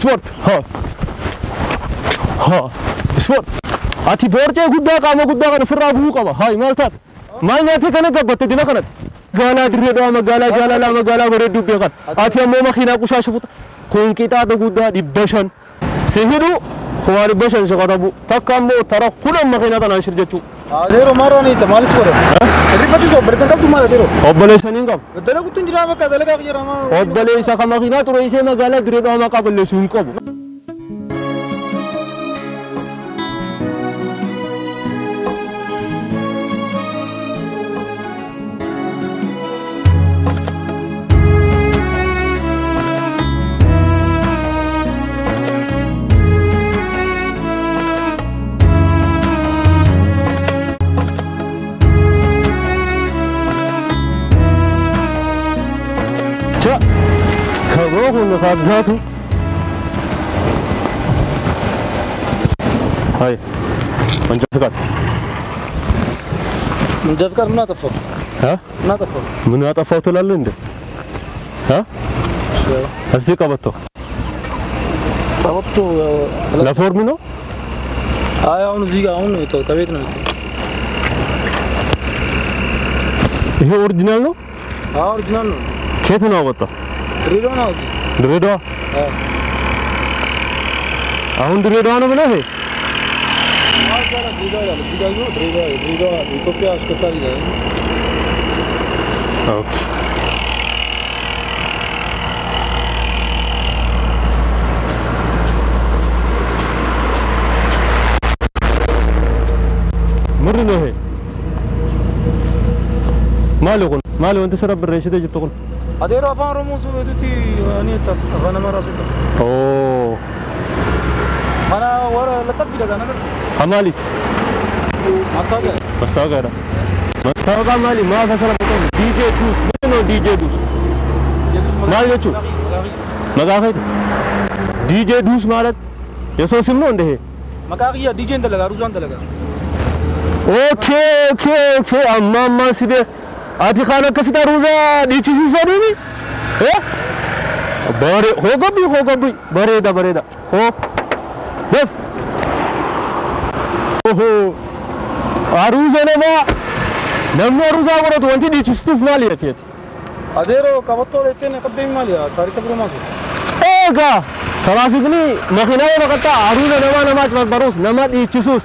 ስፖርት ስፖርት አቲ ቦርጬ ጉዳ ቃመ ጉዳ ቀነ ስራ ቡ ቀባ ሃይ ማልታት ማልኛቴ ከነ ገበተ ዲና ከነት ጋላ ድሬዳዋ መጋላ ጃላላ መጋላ በረዱ ቢቀን አቲ አሞ መኪና ቁሻሽ ፉት ኮንቂጣ ጉዳ ዲበሸን ሲሂዱ ሁዋ ዲበሸን ሲቀረቡ ተካሞ ተራ ሁለ መኪና ተናንሽር ጀቹ aa maroo ni maal si godhan? Rifati obboleessan qabdu maal zero? Obboleessanii hin qabu. Dalaguutu hin jira bakka dalagaa jira. Obboleessa magaalaa diree dhoomaa qabu illee sun qabu. ነው ብዛቱ። አይ መንጃ ፈቃድ መንጃ ፈቃድ ምን አጠፋው? ምን አጠፋው? ምን አጠፋው ትላለህ እንዴ? እስቲ ቀበቶ ቀበቶ ለፎርም ነው? አይ አሁን እዚህ ጋር አሁን ከቤት ነው። ይሄ ኦሪጂናል ነው? አዎ ኦሪጂናል ነው። ከየት ነው አወጣው? ድሬዳዋ ነው። ድሬዳዋ አሁን ድሬዳዋ ነው ብለህ ኢትዮጵያ አሽከርካሪ ኦኬ مر له ماله قل ماله انت سرب الرئيس ده جبت قل Adera fan romonso veduti eh, niente Vanamara sotto. Oh. أنا ورا لا تفيد أنا. حمالت. مستاجر. مستاجر. مستاجر مالي ما فصل مكان دي جي دوس منو دي جي دوس. مال يجوا. مقاعد. دي جي دوس مالت. يسوع سمو عنده هي. مقاعد يا دي جي انت لگا روزان أوكي أوكي أوكي أمام ما سيبه. አቲ ካለቀስታ ሩዛ ዲቺ ሲሰሩኝ እ በሬ ሆገብ ሆገብ በሬዳ በሬዳ ሆ ደፍ ኦሆ አሩዘ ነማ ነሙ አሩዛ ወረት ወንቲ ዲቺ ስቱፍ ማል የቴት አዴሮ ቀበቶ ለቴነ ቀደም ማል ያ ታሪክ ብሩማሱ ኤጋ ትራፊክኒ መኪናው ነቀጣ አሩዘ ነማ ነማ ጭበርበሩስ ነማ ዲቺሱስ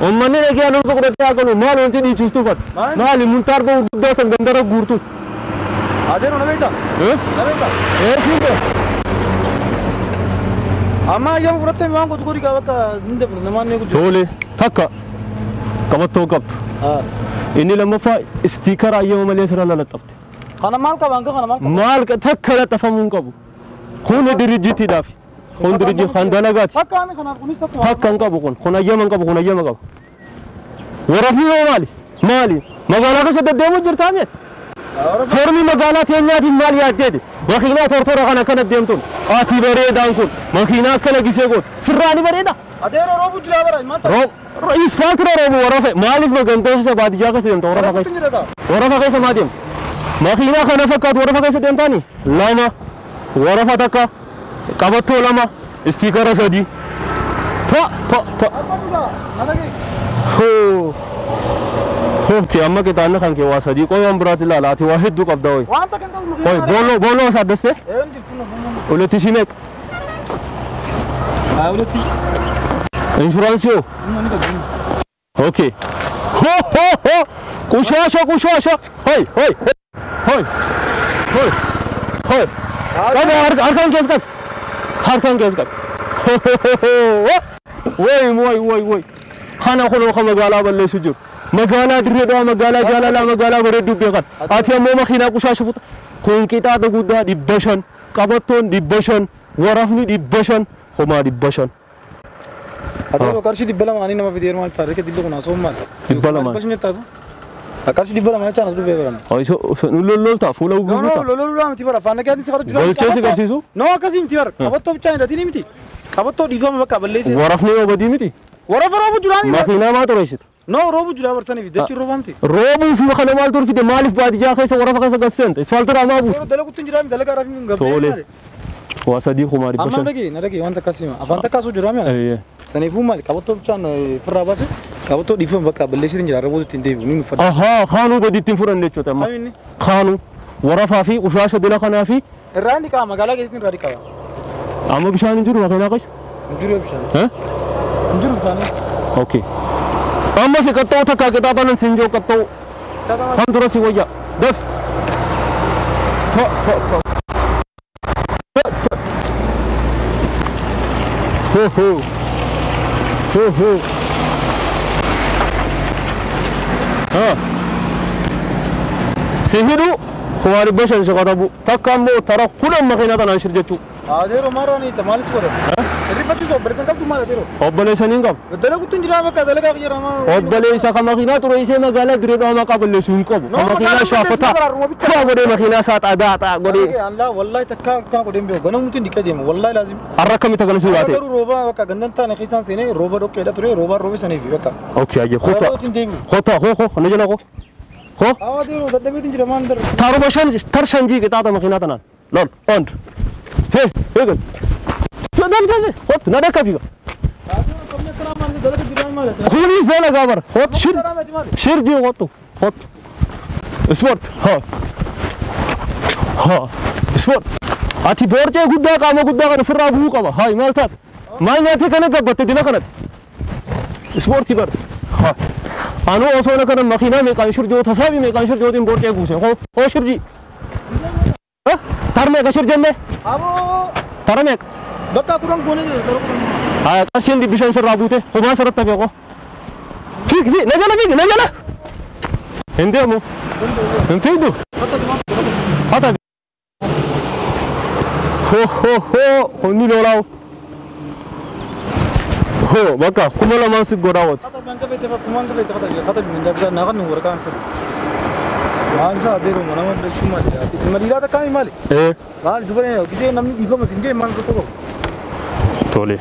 Ommanni dhaqee adoon sokorotee haa qalu maal wanti dhiichistu fakkii maali muntaar ba'u guddaa san gandara guurtuuf. Adeemu na beektaa? Na beektaa? Ee siin beektaa? Amma ayyaama fudhattee waan gotu godhi qaba akka hin dabarre namaan ni guddaa. Tole takka qabattoo qabdu. Inni lammaffaa istiikara ayyaama malee sirra lalaxxafte. Kana maal qaban kana maal qaban? Maal takka laxxafamuu hin qabu. Kun diriijitiidhaaf. Kondirici kandalagati. Hakkani kanaaf kunis tokko. Hakkan qabu kun kun ayyaman qabu kun ayyaman qabu. Warafni hoo maali? Maali? Magaalaa keessa deddeemu jirtaa mi'e? Foormi magaalaa teenyaatiin maal yaaddeeti? Makiinaa tortora kan akkana deemtuun ati bareedaan kun makiinaa akkana gisee kun sirraa ni bareeda. Adeera roobu jiraa bara maata. Isfaatira roobu warafa maaliif magantaa keessa baadiyyaa keessa deemta warafa keessa? Warafa keessa maa deemta? Makiinaa kana fakkaatu warafa keessa deemtaani? Lama warafa takka कबत्तो लमा स्पीकर है सर्दी था था था हो हो क्या अम्मा के ताने खान के वास सर्दी कोई अम्बरात ला लाती वाहिद दुख अब्दा हुई कोई बोलो बोलो साथ दस्ते उन्हें तीसी में इंश्योरेंसियो ओके हो हो हो कुछ आशा होय होय होय होय होय अरे अरे अरे कैसे halkan gees qab way way way way khana kholo khama gala balleessu jiru magaalaa dirreedhaa magaalaa jaalalaa magaalaa bareedduu beekan ati ammoo makiinaa qushaa shufuta kun qixaaxa guddaa dhibba shan qabattoon dhibba shan waraafni dhibba shan homaa dhibba shan. Adoo qarshii dhibba lamaanii nama fidee maal taarikee dhibba kun haasa'u maal? Dhibba lamaanii. أكاش دي برا ما يجانا سدو في برا أي شو شو نلول لول تا فولا وقول تا نو لول لول ما تبرا فانا كذا سكارة جوا قول شيء سكارة شيء سو نو أكاش يمتى برا كابو تو بتشان رتي نيمتى كابو تو ديفا ما كابل ليس ورفني هو بدي متى ورف ورابو جلامي ما فينا ما ترويشت نو روبو جلا ورسني في دتش روبو امتي روبو في مخنا مال دور في مالف بعد جا خيس ورا فخس غسنت اسفالت را ما بوت دلك تنجرامي دلك عارف من قبل تولي وصديق ماري بشر اما نرجي نرجي وانت كاسيما افانت كاسو جرامي ايه سنيفو مالك ابو تو بتشان في الراباسي كابتو ديفون بكا بلشي تنجر ربوز تنديف نين فرد أها خانو بدي تنفرن ليش تما خانو ورفا في وشاشة بلا خنا في الراني كام مقالة كيس نرادي كام أما بشان نجرو لكن أقص نجرو بشان ها نجرو بشان أوكي أما سكتو تكا كتا تنا سنجو كتو هم درسي ويا دف ها ها ها ها ها ها ها Ha. Sihiru humari bashar shaqada bu. Takkan bu taraf kulan makinatan anshir jechu. Adiru marani tamalis kore. Ha? irrifachisu obboleessan qabdu maal ati yeroo? Obboleessan hin qabu. Dalagaa guutuu hin jiraama akka dalagaa jedhama. Obboleessa kan makiinaa ture isee magaalaa diree dhaama qaba illee sun qabu. Kan makiinaa shaafataa. Shaafa godhee makiinaa isaa xaadaa xaa godhee. Allah wallahi takka akka godhee beeku ganamu tun dhiqee deemu wallahi laazim. Har'a akkamitti akkana si baate? Garuu rooba bakka gandan taane keessaan seenee rooba dhokkeedha ture rooba roobe saniif bakka. Okay ajjab. Kota kota kota kana jala kota. Ko? Awa diru dadhabit jira maan dar. Taruba shan tar shan ji qixaaxa makiinaa tanaan. Lol ond. See eegal. बदल होत नडका बिग कोणी झालं गावर होत शिर शिर जीव होतो होत स्पोर्ट हो हो स्पोर्ट आधी बोरचे गुद्दा काम गुद्दा कर सर राबू का हा इमारतात माय माथे कने का बत्ते दिना करत स्पोर्ट थी बर हा आनो ओसो न करन मखीना में कांशुर जो थसा भी में कांशुर जो दिन बोर्ड बोरचे घुसे हो ओ शिर जी तार में कशिर जन्ने तार में Gata kurang g u nih, taruh kurang. Ah, a s yang d i b i s a n serabu teh. Kok masa retak ya k o Fik, fik, naja na fik, naja na. Hindi mo. Hindi mo. Kata. Ho ho ho, honi lorau. Ho, baka kumala m a s i k g o r a w a a t a bangka bete, kumanga bete kata dia. Kata bimin jaga nakan u n g u r kan. a s a adero mana mana shumari. Mari rata kami mali. Eh. Mali dubai. Kita namni ifa masin j man kau. تولي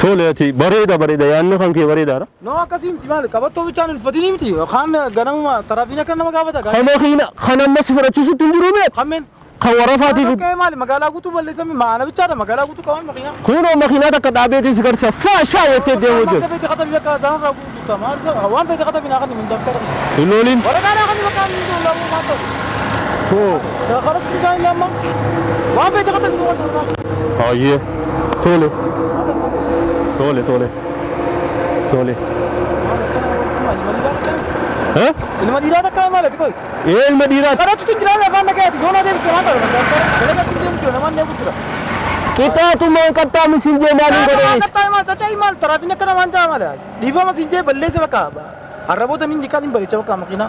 تولي أتي بريدة بريدة يا أنو خان كي بريدة را نو كاسيم تمال كابت تو بيشان الفتي نيم تي خان غنم ما ترابينا كنا ما كابتا خان خينا خان ما سفر أتشوسو تنجرو ميت خمن خورفاتي في كمال مقالا قوتو بل لسه ما أنا بيشان مقالا قوتو كمان مخينا كونو مخينا تكاد أبيت يسكر سفا شاي تدي وجو ما تبي تقطع بيا كذا را قوتو تمار سا هوان تبي تقطع بيا ناقد من دفتر اللولين ولا كان ناقد مكان ولا ما تو هو سخرت كذا لما ما بيتقطع بيا آه، أيه तोले तोले तोले तोले ها؟ المديرة ده كام مالك كوي؟ ايه المديرة؟ انا تشتم جيران لك انا كاتي يونا دي بسرعة كده انا كنت ممكن انا ما نيجي بسرعة kita tu main kata mesin je mana ni kata kata mal sacha mal terapi nak kena manja mal diva mesin je balle se baka arabo to nin dikadin bari chawa kam kina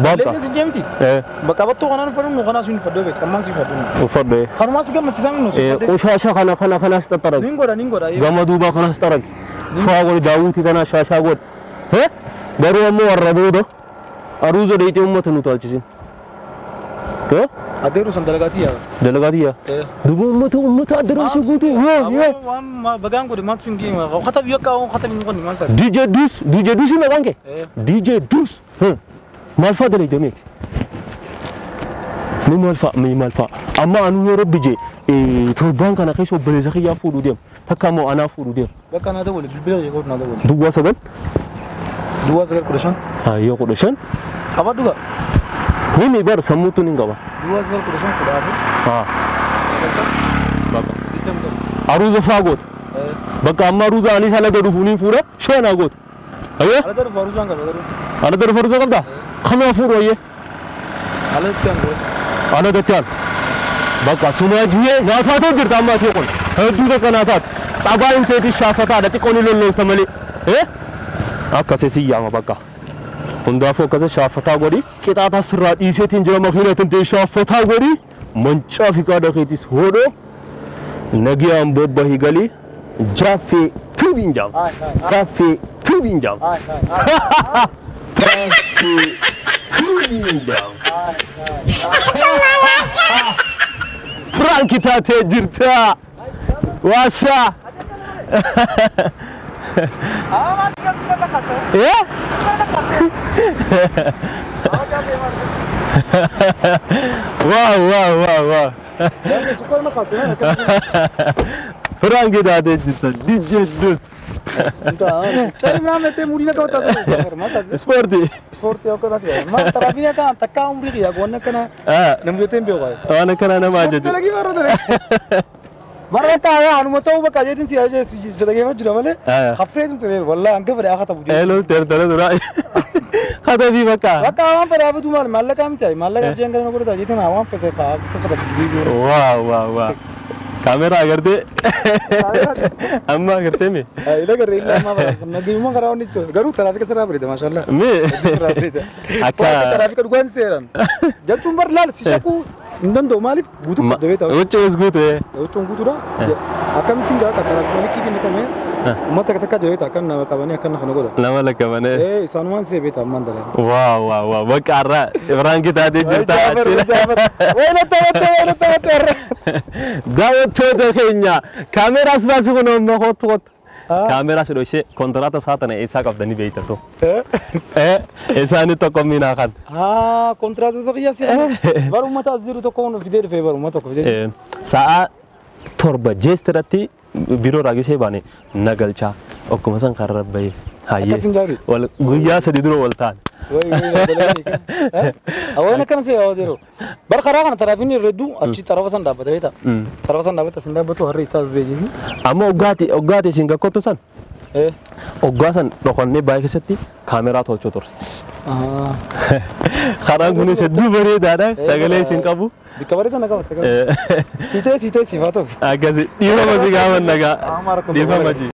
Baba. Lezi jemti. Eh. Baka battu eh, kana nufanu nu kana sun faddo bet amma sun faddo. Faddo. Har ma siga mutisan nu. Eh ushasha kana kana kana statara. Ningoda ningoda. Gama duba kana statara. Fa gori Dawuti kana shasha god. Eh? Garuu ammoo warra booda aruuzo dheeyite uummata nu taalchisin. Eh? Addeeru san dalagaatiyya. Dalagaatiyya. Dubu uummata uummata addeeru si guutu. Yoo yoo. Bagaan godhe maal sun diima. Kata biyya kaa kata biyya godhe maal taate. DJ Dus DJ Dus hin maqaan kee. DJ Dus. malfa da leedame mi malfa mi malfa amma anu yo rabbi je e torban kana kai so bale zaki ya fudu dem takka mo ana fudu dem bakka na da wala bilbil ya ko na da wala duwa saban duwa sagar kudashan ha yo kudashan kaba duga ni me bar san mutu nin gaba duwa sagar kudashan kuda ha baka aruza fagot baka amma ruza ani sala gadu funin fura shena got ayo ala da faruza gaba ala da faruza gaba خلونا نفور وياه على التان على التان بقى سماجيه نافات وجر تامات يقول هدو ده كنافات صباين تيتي شافتا ده تكوني لولو تملي ايه akkasii siyyaama bakka hundaafuu akkasii shaaffataa godhi qixaataa sirraa dhiiseetiin jira makiinaatiin ta'e shaaffataa godhi mancaa fi qaada keetis hodhoo nagiyaan bobba higalii jaaffee tuubiin jaam jaaffee tuubiin jaam. Fral kita te jirta. Wasa. Ya? Eh? Wow wow wow wow. Ben de sokar kastım? Fral kita te jirta. düz. Da, cel mamy te mulina kao tas. Sporti. Sporti ako da ti. Ma tarabina ka takka umbli ki ago na kana. Nam de tembe ga. Ha na kana na maje. Sporti lagi varo dare. مرة انت هنموتو بقى جيت انت اجي زلقي ما جرى ولا خفريت انت والله انك فري اخطب جرى الو تر تر دراي خطا في بقى بقى وان فري ابو تمال مالك ام تاي مالك جين كانوا كده جيت انا وان فري خطب واو واو واو kaameeraa agartee amma agartee mi? Ila garee ila tiraafika sirraa Mi? Akka tiraafika dhugaan seeran. Jaltuun bar laal si shakuu hin danda'u maaliif guutuu qabdee taa'u. Wuccuus guutee. Wuccuun guutuudha. Akkamittiin gaafa tiraafika walitti kenname. mata kata kaje bita kan nawa kabane kan nawa goda nama la kabane eh sanwan se bita mandale Wow, wow, wow. wa karra ibran kita di jirta achila wena tawate wena tawate gawo to de kenya kamera sbasi gono mo hot hot ካሜራ ስዶሽ ኮንትራታ ሳተነ ኤሳ ቀብደኒ ቤይተቶ እ ኤሳኒ ተቆሚና ካን አ ኮንትራታ ተቂያ ሲ በሩመታ ዝሩ ተቆኑ ፊዴር ፌቨሩ መቶ ፊዴር ሰአ torba jeestiratti biiroo raagisee baane na galchaa okkuma san kan rabbayee hayyee guyyaa sadi dura wal taane. Awwaana kana see yaa'oo jiruu. Bara karaa kana taraafiin hedduu achi tarafa san dhaabbatee ta'a. Tarafa san dhaabbata sin dhaabbatu harri isaa beejifi. Amma oggaatii oggaatii sin gakkottu san. Eh? Oggaa san dhokannee baay'ee keessatti kaameraa tolchoo turre. Karaan kunis hedduu bareedaadha. Eh, Sagalee isin qabu. Bikka bareedaa na